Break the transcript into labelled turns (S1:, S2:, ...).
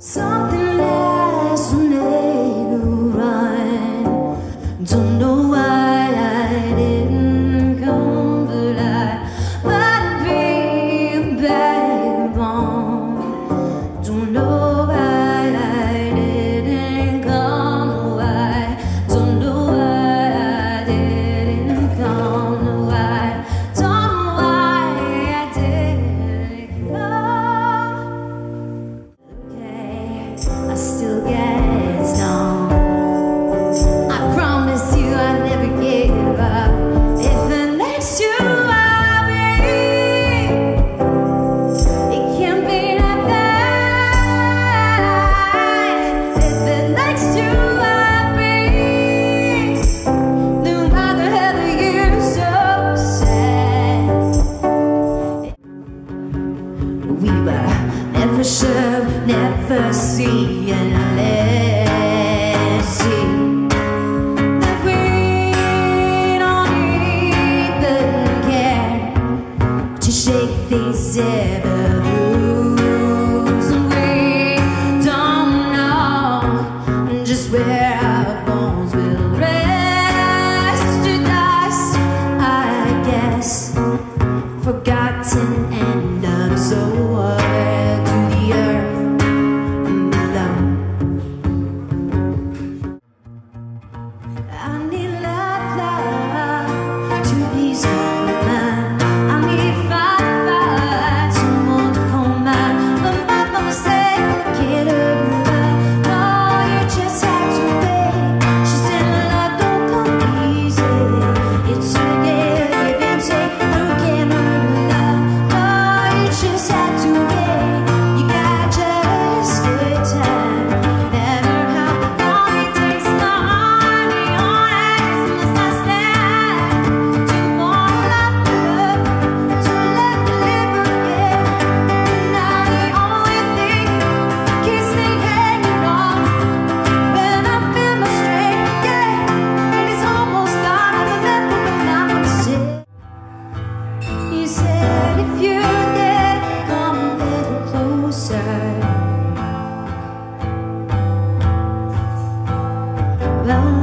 S1: Something from later run. Don't nada.